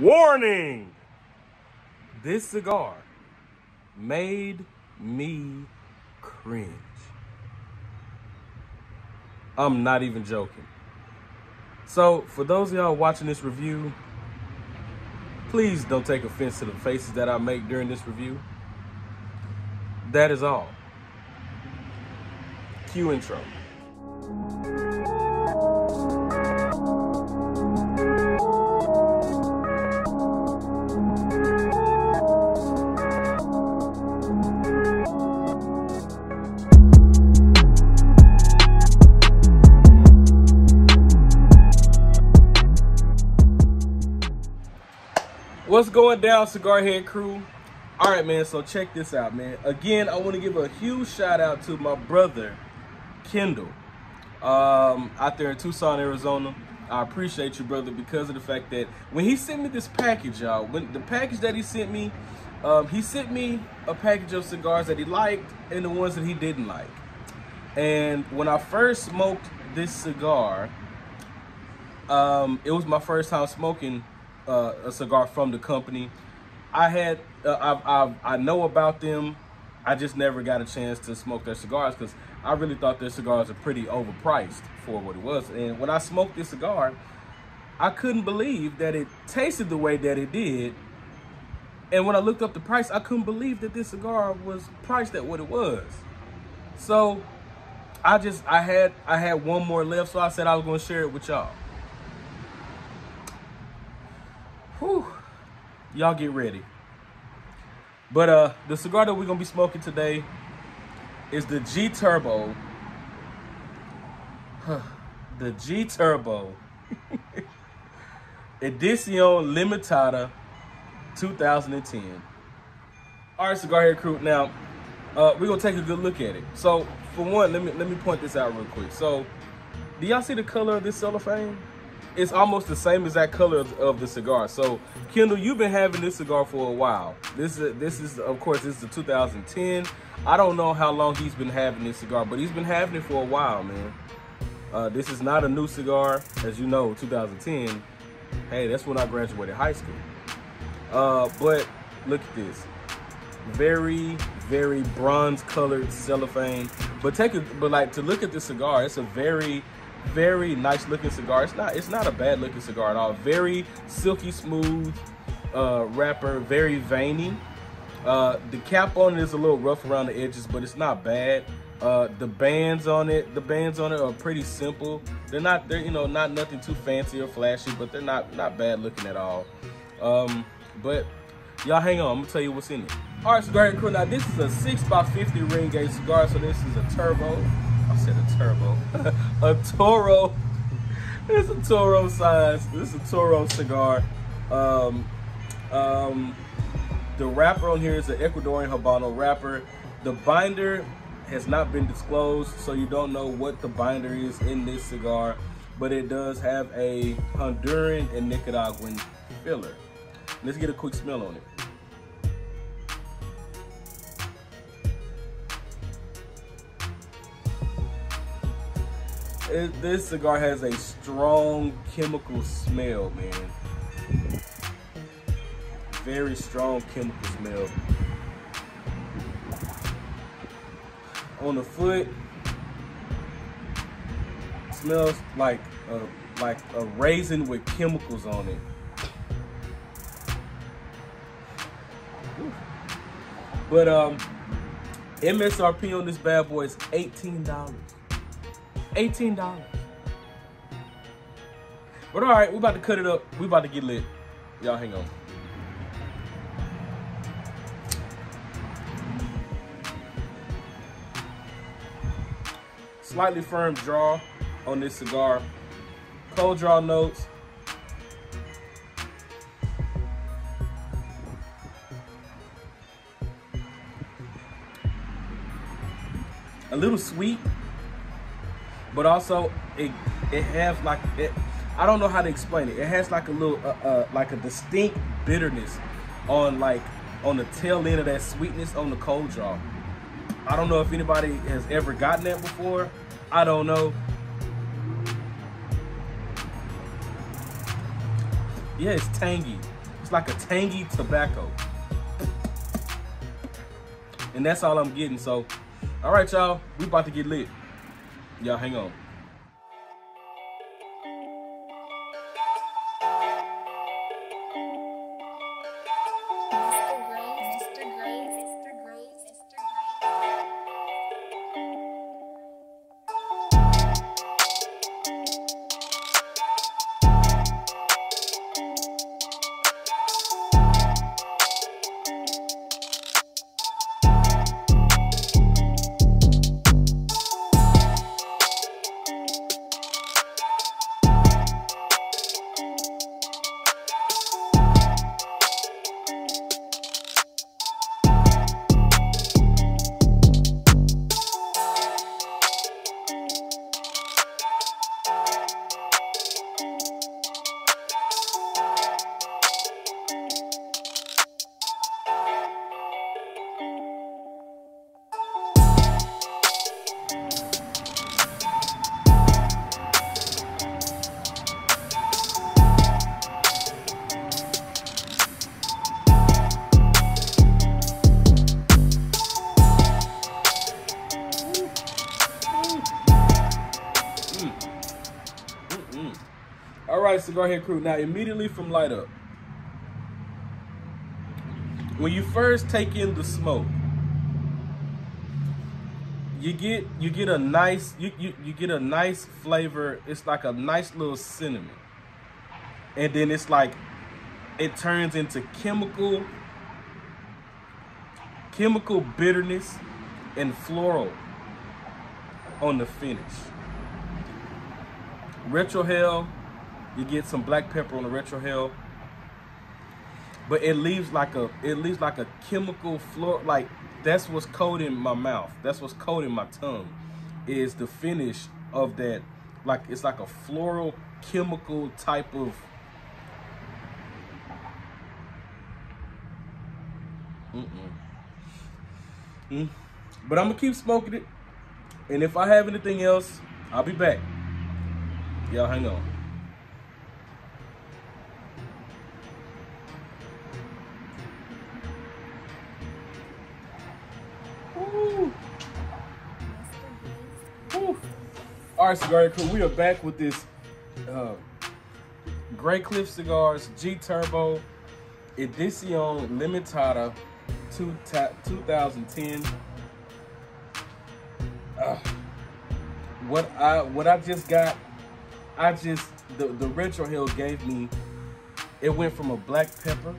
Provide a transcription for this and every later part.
Warning! This cigar made me cringe. I'm not even joking. So, for those of y'all watching this review, please don't take offense to the faces that I make during this review. That is all. Cue intro. What's going down, Cigar Head crew? All right, man, so check this out, man. Again, I want to give a huge shout out to my brother, Kendall, um, out there in Tucson, Arizona. I appreciate you, brother, because of the fact that when he sent me this package, y'all, when the package that he sent me, um, he sent me a package of cigars that he liked and the ones that he didn't like. And when I first smoked this cigar, um, it was my first time smoking uh, a cigar from the company. I had, uh, I, I, I know about them. I just never got a chance to smoke their cigars because I really thought their cigars are pretty overpriced for what it was. And when I smoked this cigar, I couldn't believe that it tasted the way that it did. And when I looked up the price, I couldn't believe that this cigar was priced at what it was. So I just, I had, I had one more left. So I said I was going to share it with y'all. Y'all get ready. But uh, the cigar that we're gonna be smoking today is the G Turbo. the G Turbo Edition Limitada 2010. All right, cigar head crew. Now, uh, we're gonna take a good look at it. So, for one, let me let me point this out real quick. So, do y'all see the color of this cellophane? It's almost the same exact color of, of, the cigar. So, Kendall, you've been having this cigar for a while. This is, this is, of course, this is the 2010. I don't know how long he's been having this cigar, but he's been having it for a while, man. Uh, this is not a new cigar, as you know, 2010. Hey, that's when I graduated high school. Uh, but look at this. Very, very bronze colored cellophane. But take it, but like to look at the cigar, it's a very very nice looking cigar. It's not it's not a bad looking cigar at all. Very silky smooth uh, wrapper, very veiny. Uh, the cap on it is a little rough around the edges, but it's not bad. Uh, the bands on it, the bands on it are pretty simple. They're not, they're you know, not nothing too fancy or flashy, but they're not not bad looking at all. Um, but y'all hang on, I'm gonna tell you what's in it. All right, cigar crew. Now this is a six x fifty ring gauge cigar, so this is a turbo. I said a turbo. a Toro. It's a Toro size. This is a Toro cigar. Um, um, the wrapper on here is an Ecuadorian Habano wrapper. The binder has not been disclosed, so you don't know what the binder is in this cigar, but it does have a Honduran and Nicaraguan filler. Let's get a quick smell on it. It, this cigar has a strong chemical smell, man. Very strong chemical smell. On the foot, smells like a, like a raisin with chemicals on it. But um, MSRP on this bad boy is $18. $18. But all right, we about to cut it up. We about to get lit. Y'all hang on. Slightly firm draw on this cigar. Cold draw notes. A little sweet but also it it has like it. I don't know how to explain it. It has like a little uh, uh, like a distinct bitterness on like on the tail end of that sweetness on the cold draw. I don't know if anybody has ever gotten that before. I don't know. Yeah, it's tangy. It's like a tangy tobacco. And that's all I'm getting. So, all right, y'all, we about to get lit. Y'all hang on. Right, cigar head crew. Now, immediately from light up, when you first take in the smoke, you get you get a nice you, you you get a nice flavor. It's like a nice little cinnamon, and then it's like it turns into chemical chemical bitterness and floral on the finish. retrohale, you get some black pepper on the retrohale, but it leaves like a it leaves like a chemical floor. Like that's what's coating my mouth. That's what's coating my tongue. Is the finish of that like it's like a floral chemical type of. Mm-mm. Mm. But I'm gonna keep smoking it, and if I have anything else, I'll be back. Y'all hang on. All right, cigar crew, we are back with this uh, Graycliff Cigars G Turbo Edición Limitada 2010. Uh, what I what I just got, I just the the retrohale gave me. It went from a black pepper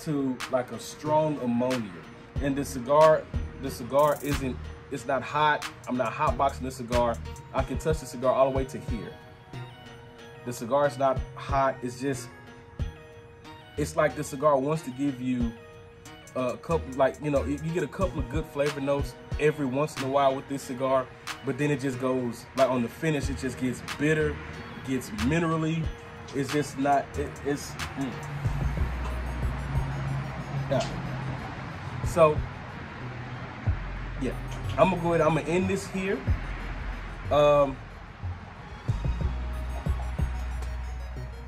to like a strong ammonia, and the cigar the cigar isn't it's not hot. I'm not hot boxing the cigar. I can touch the cigar all the way to here. The cigar is not hot. It's just it's like the cigar wants to give you a couple like you know you get a couple of good flavor notes every once in a while with this cigar but then it just goes like on the finish it just gets bitter gets minerally it's just not it, it's mm. yeah so yeah i'm gonna go ahead i'm gonna end this here um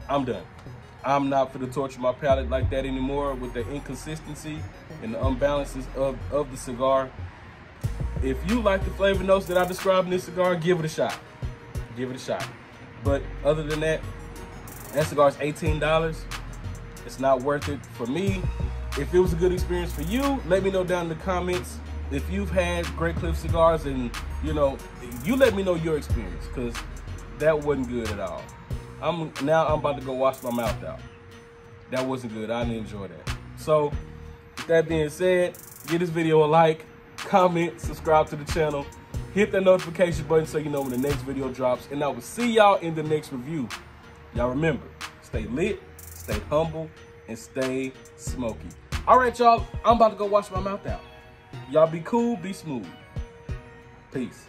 i'm done I'm not for to torture my palate like that anymore with the inconsistency and the unbalances of, of the cigar. If you like the flavor notes that I described in this cigar, give it a shot. Give it a shot. But other than that, that cigar is $18. It's not worth it for me. If it was a good experience for you, let me know down in the comments. If you've had Graycliff cigars and, you know, you let me know your experience because that wasn't good at all. I'm now I'm about to go wash my mouth out. That wasn't good. I didn't enjoy that. So, that being said, give this video a like, comment, subscribe to the channel, hit that notification button so you know when the next video drops, and I will see y'all in the next review. Y'all remember, stay lit, stay humble, and stay smoky. All right, y'all, I'm about to go wash my mouth out. Y'all be cool, be smooth. Peace.